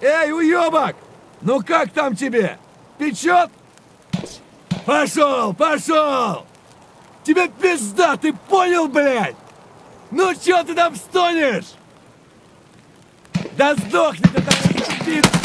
Эй, уебок! Ну как там тебе? Печет? Пошел, пошел! Тебе пизда, ты понял, блядь? Ну чё ты там стонешь? Да сдохни ты там, пизда!